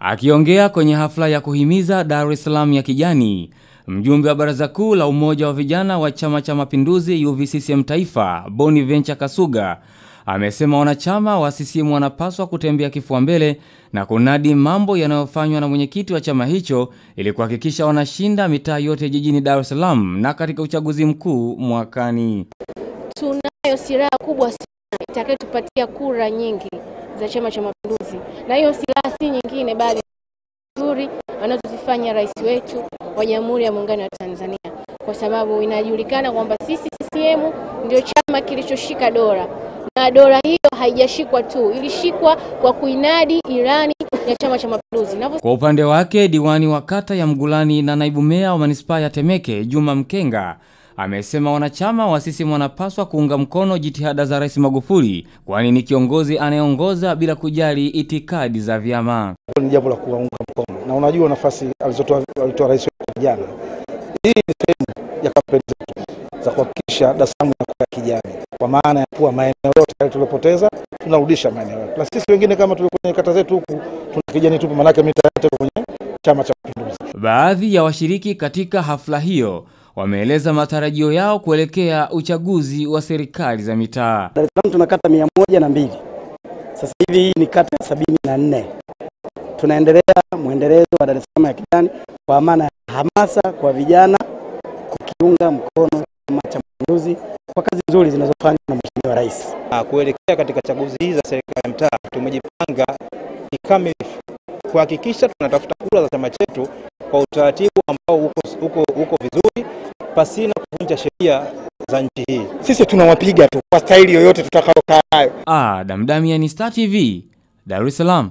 Akiongea kwenye hafla ya kuhimiza Dar es Salaam ya kijani, mjumbe wa Baraza Kuu la Umoja wa Vijana wa Chama cha Mapinduzi UVCCM Taifa, Boniventure Kasuga amesema wanachama wa CCM wanapaswa kutembea kifua mbele na kunadi mambo yanayofanywa na mwenyekiti wa chama hicho ili kuhakikisha wanashinda mitaa yote jijini Dar es Salaam na katika uchaguzi mkuu mwakani. Tunayo silaha kubwa sana itakayotupatia kura nyingi za Chama cha Mapinduzi, na hiyo silaha si baadhi nzuri wanazozifanya rais wetu wa Jamhuri ya Muungano wa Tanzania, kwa sababu inajulikana kwamba sisi CCM ndio chama kilichoshika dola na dola hiyo haijashikwa tu, ilishikwa kwa kuinadi irani ya Chama cha Mapinduzi. Kwa upande wake, diwani wa kata ya Mgulani na naibu meya wa manispaa ya Temeke Juma Mkenga amesema wanachama wa CCM wanapaswa kuunga mkono jitihada za Rais Magufuli, kwani ni kiongozi anayeongoza bila kujali itikadi za vyama. Ni jambo la kuwaunga mkono, na unajua nafasi alizotoa alitoa rais wa jana. Hii ni sehemu ya kampeni zetu za kuhakikisha Dar es Salaam inakuwa kijani, kwa maana ya kuwa maeneo yote yale tuliopoteza tunarudisha maeneo yetu, na sisi wengine kama tulio kwenye kata zetu huku tuna kijani tupu, maanake mita yote kwenye Chama cha Mapinduzi. Baadhi ya washiriki katika hafla hiyo wameeleza matarajio yao kuelekea uchaguzi wa serikali za mitaa. Dar es Salaam tuna kata mia moja na mbili sasa hivi, hii ni kata ya sabini na nne. Tunaendelea mwendelezo wa Dar es Salaam ya kijani kwa maana ya hamasa kwa vijana kukiunga mkono Chama cha Mapinduzi kwa kazi nzuri zinazofanywa na Mheshimiwa Rais. Kuelekea katika chaguzi hizi za serikali ya mtaa, tumejipanga kikamilifu kuhakikisha tunatafuta kura za chama chetu kwa utaratibu ambao uko, uko, uko vizuri pasina kuvunja sheria za nchi hii. Sisi tunawapiga tu kwa staili yoyote tutakayokaa nayo. Damdamia ni Star TV, Dar es Salaam.